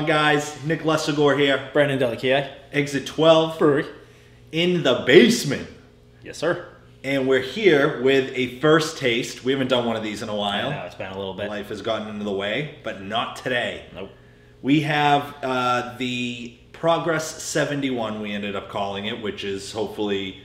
on, guys? Nick Lestegor here. Brandon Delakia. Exit 12 Brewery. in the basement. Yes, sir. And we're here with a first taste. We haven't done one of these in a while. know it's been a little bit. Life has gotten into the way, but not today. Nope. We have uh, the Progress 71, we ended up calling it, which is hopefully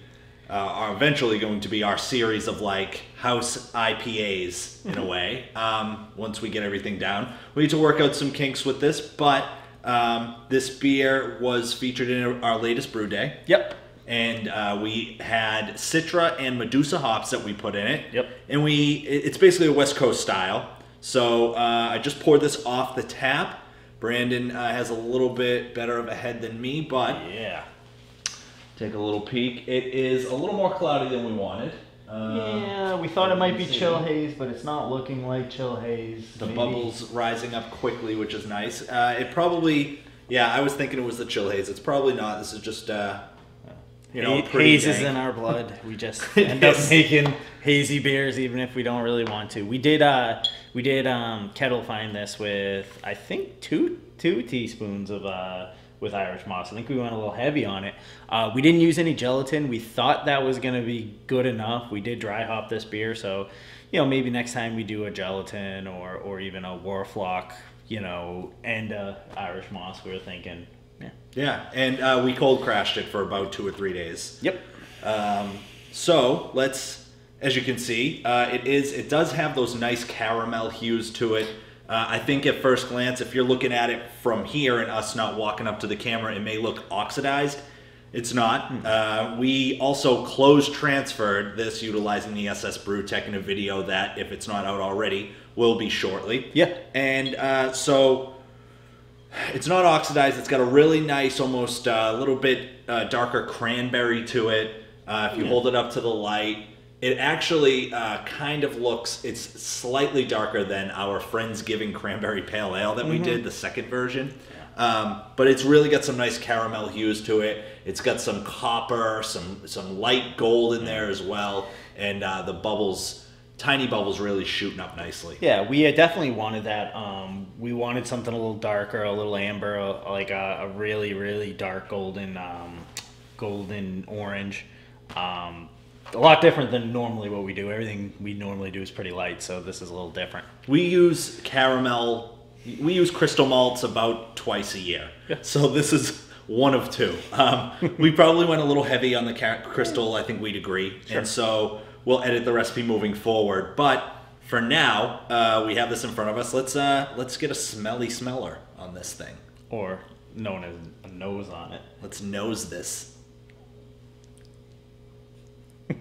uh, are eventually going to be our series of like house IPAs in a way. Um, once we get everything down, we need to work out some kinks with this, but um, this beer was featured in our latest brew day. Yep. And uh, we had Citra and Medusa hops that we put in it. Yep. And we, it's basically a West Coast style. So uh, I just poured this off the tap. Brandon uh, has a little bit better of a head than me, but Yeah. take a little peek. It is a little more cloudy than we wanted. Uh, yeah, we thought it might be see. chill haze, but it's not looking like chill haze. The Maybe- bubbles rising up quickly, which is nice. Uh, it probably, yeah, I was thinking it was the chill haze. It's probably not. This is just, uh, you know, Ha- pretty haze is in our blood. We just end up making hazy beers, even if we don't really want to. We did. Uh, we did um, kettle fined this with I think two two teaspoons of uh, with Irish moss. I think we went a little heavy on it. Uh, we didn't use any gelatin. We thought that was gonna be good enough. We did dry hop this beer, so you know maybe next time we do a gelatin or or even a Whirlfloc, you know, and uh, Irish moss. We were thinking, yeah, Yeah, and uh, we cold crashed it for about two or three days. yep. Um, so let's, as you can see, uh, it is. It does have those nice caramel hues to it. Uh, I think at first glance, if you're looking at it from here and us not walking up to the camera, it may look oxidized. It's not. Uh, we also close transferred this utilizing the Ss Brewtech in a video that, if it's not out already, will be shortly. Yeah. And uh, so it's not oxidized. It's got a really nice, almost a little bit uh, darker cranberry to it. Uh, if you Yeah. hold it up to the light, it actually uh, kind of looks. It's slightly darker than our Friendsgiving Cranberry Pale Ale that we did, the second version. Um, but it's really got some nice caramel hues to it. It's got some copper, some some light gold in there as well, and uh, the bubbles, tiny bubbles, really shooting up nicely. Yeah, we uh, definitely wanted that. Um, we wanted something a little darker, a little amber, uh, like a, a really, really dark golden, um, golden orange. A lot different than normally what we do. Everything we normally do is pretty light, so this is a little different. We use caramel. We use crystal malts about twice a year. Yeah. So this is one of two. Um, we probably went a little heavy on the crystal. I think we'd agree. Sure. And so we'll edit the recipe moving forward. But for now, uh, we have this in front of us. Let's uh, let's get a smelly smeller on this thing. Or known as a nose on it. Let's nose this.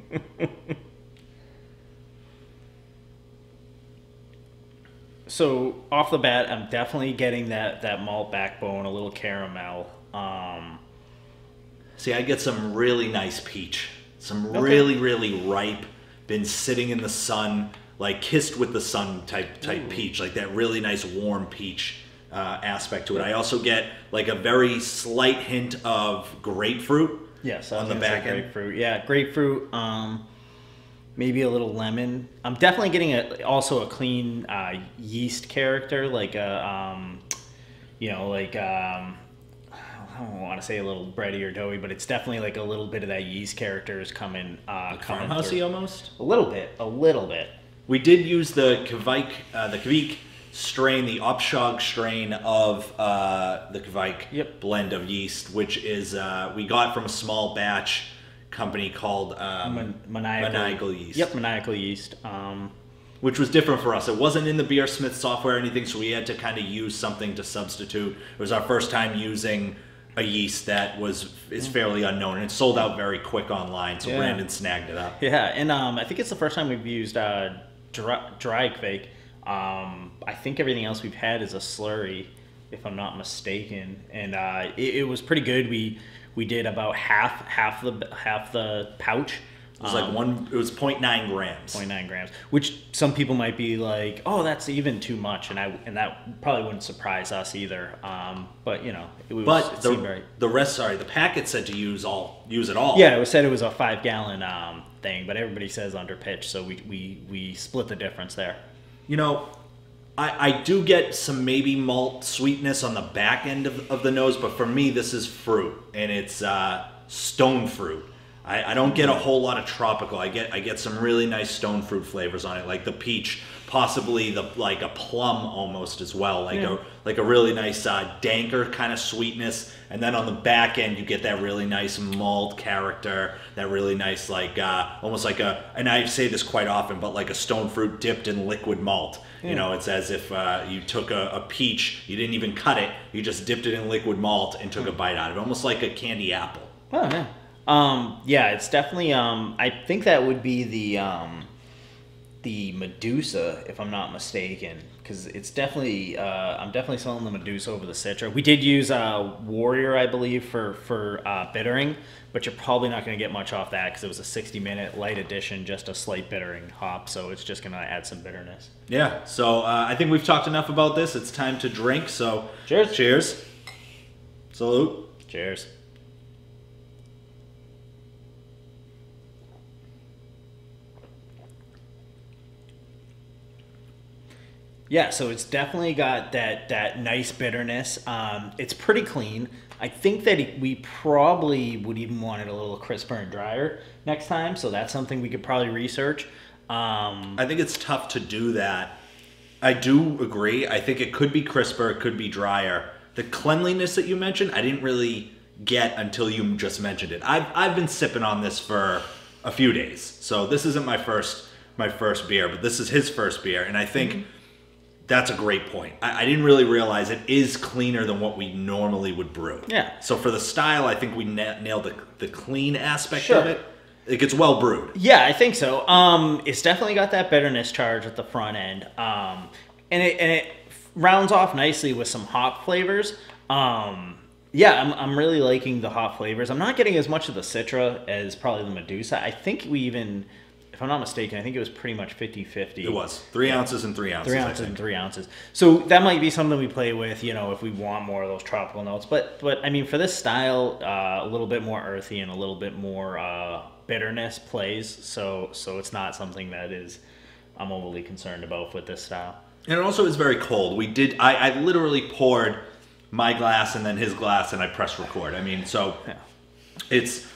So off the bat, I'm definitely getting that that malt backbone, a little caramel. Um, See, I get some really nice peach. Some Okay. really, really ripe, been sitting in the sun, like kissed with the sun type type peach, like that really nice warm peach uh, aspect to it. I also get like a very slight hint of grapefruit. Yes, on the back end. grapefruit. Yeah, grapefruit. Um, maybe a little lemon. I'm definitely getting a also a clean uh, yeast character, like a um, you know, like um, I don't want to say a little bready or doughy, but it's definitely like a little bit of that yeast character is coming uh, coming Farmhousey almost. A little bit, a little bit. We did use the Kveik, uh, the Kveik strain, the Opshaug strain of uh, the Kveik Yep. blend of yeast, which is uh, we got from a small batch company called um, Man- maniacal, Maniacal yeast. Yep, maniacal yeast. Um, which was different for us. It wasn't in the BeerSmith software or anything, so we had to kind of use something to substitute. It was our first time using a yeast that was is fairly unknown, and it sold out very quick online. So Yeah. Brandon snagged it up. Yeah, and um, I think it's the first time we've used uh, dry, dry fake. Um, I think everything else we've had is a slurry, if I'm not mistaken, and uh, it, it was pretty good. We we did about half half the half the pouch. It was like one. It was 0.9 grams. 0.9 grams, which some people might be like, "Oh, that's even too much," and I and that probably wouldn't surprise us either. Um, but you know, it was But it the, right. the rest, sorry, the packet said to use all, use it all. Yeah, it was said it was a five gallon um, thing, but everybody says under pitch, so we, we we split the difference there. You know, I, I do get some maybe malt sweetness on the back end of, of the nose, but for me, this is fruit, and it's uh, stone fruit. I, I don't get a whole lot of tropical. I get I get some really nice stone fruit flavors on it, like the peach, possibly the like a plum almost as well, like Yeah. a like a really nice uh, danker kind of sweetness, and then on the back end you get that really nice malt character, that really nice like uh, almost like a and I say this quite often, but like a stone fruit dipped in liquid malt. You know, it's as if uh, you took a, a peach, you didn't even cut it, you just dipped it in liquid malt and took a bite out of it, almost like a candy apple. Oh yeah. Um, yeah, it's definitely. Um, I think that would be the um, the Medusa, if I'm not mistaken, because it's definitely. Uh, I'm definitely selling the Medusa over the Citra. We did use uh, Warrior, I believe, for for uh, bittering, but you're probably not going to get much off that because it was a 60 minute light edition, just a slight bittering hop, so it's just going to add some bitterness. Yeah, so uh, I think we've talked enough about this. It's time to drink. So Cheers. cheers, salute. Cheers. Yeah, so it's definitely got that that nice bitterness. Um, it's pretty clean. I think that it- we probably would even want it a little crisper and drier next time. So that's something we could probably research. Um, I think it's tough to do that. I do agree. I think it could be crisper, it could be drier. The cleanliness that you mentioned, I didn't really get until you just mentioned it. I've, I've been sipping on this for a few days, so this isn't my first my first beer, but this is his first beer, and I think that's a great point. I, I didn't really realize it is cleaner than what we normally would brew. Yeah. So for the style, I think we na- nailed the, the clean aspect Sure. of it. It gets well brewed. Yeah, I think so. Um, it's definitely got that bitterness charge at the front end, um, and it and it rounds off nicely with some hop flavors. Um, yeah, I'm, I'm really liking the hop flavors. I'm not getting as much of the Citra as probably the Medusa. I think we even, if I'm not mistaken, I think it was pretty much 50-50. It was three ounces and three ounces. Three ounces and three ounces. So that might be something we play with, you know, if we want more of those tropical notes. But but I mean, for this style, uh, a little bit more earthy and a little bit more uh, bitterness plays. So so it's not something that is I'm overly concerned about with this style. And it also is very cold. We did. I, I literally poured my glass and then his glass, and I pressed record. I mean, so Yeah. it's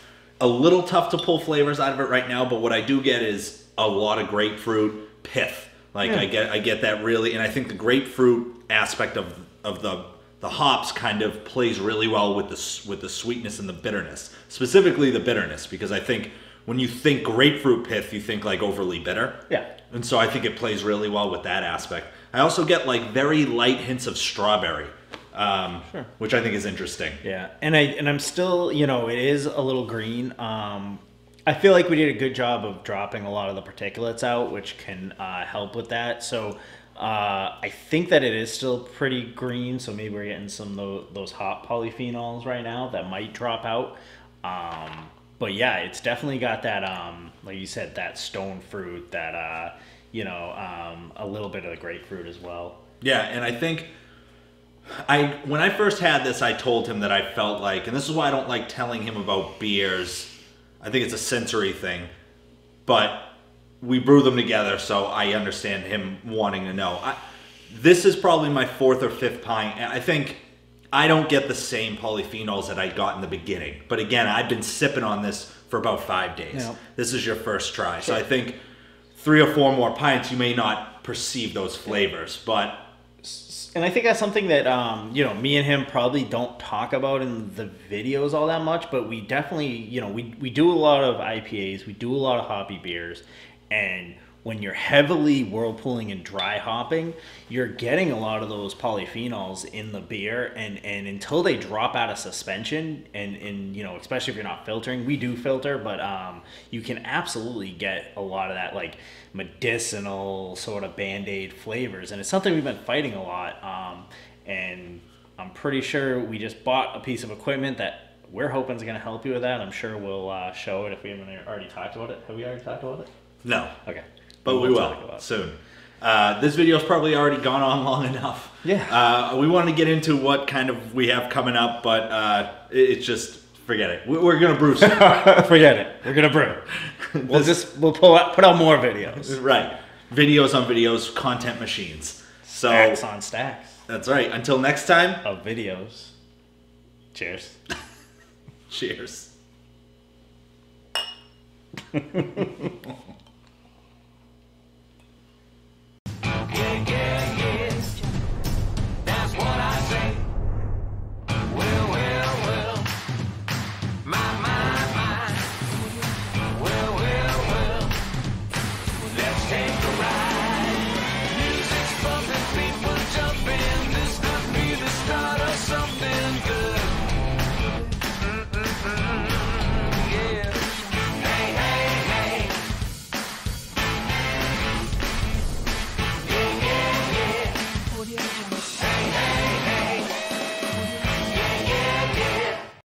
a little tough to pull flavors out of it right now. But what I do get is a lot of grapefruit pith. Like Yeah. I get, I get that really, and I think the grapefruit aspect of of the the hops kind of plays really well with the with the sweetness and the bitterness, specifically the bitterness, because I think when you think grapefruit pith, you think like overly bitter. Yeah. And so I think it plays really well with that aspect. I also get like very light hints of strawberry, um, Sure. which I think is interesting. Yeah, and I and I'm still, you know, it is a little green. Um, I feel like we did a good job of dropping a lot of the particulates out, which can uh, help with that. So uh, I think that it is still pretty green. So maybe we're getting some of those, those hot polyphenols right now that might drop out. Um, but yeah, it's definitely got that, um, like you said, that stone fruit, that uh, you know, um, a little bit of the grapefruit as well. Yeah, and I think I when I first had this, I told him that I felt like, and this is why I don't like telling him about beers. I think it's a sensory thing, but we brew them together, so I understand him wanting to know. I, this is probably my fourth or fifth pint. and I think I don't get the same polyphenols that I got in the beginning, but again, I've been sipping on this for about five days. Yeah. This is your first try, so I think three or four more pints, you may not perceive those flavors, but and I think that's something that um, you know me and him probably don't talk about in the videos all that much, but we definitely you know we we do a lot of IPAs, we do a lot of hoppy beers, and when you're heavily whirlpooling and dry hopping, you're getting a lot of those polyphenols in the beer, and and until they drop out of suspension, and and you know especially if you're not filtering, we do filter, but um, you can absolutely get a lot of that like medicinal sort of band-aid flavors. And it's something we've been fighting a lot um, and i'm pretty sure we just bought a piece of equipment that we're hoping is going to help you with that. I'm sure we'll uh, show it if we haven't already talked about it. Have we already talked about it? No. okay But we We'll will soon. Uh, this video's probably already gone on long enough. Yeah. Uh, we want to get into what kind of we have coming up, but uh, it, it's just forget it. We- We're gonna brew soon. forget it we're going to brew we'll just we'll pull out, put out more videos right. Videos on videos, content machines. So Stacks on stacks that's right. Until next time, of videos. Cheers. cheers.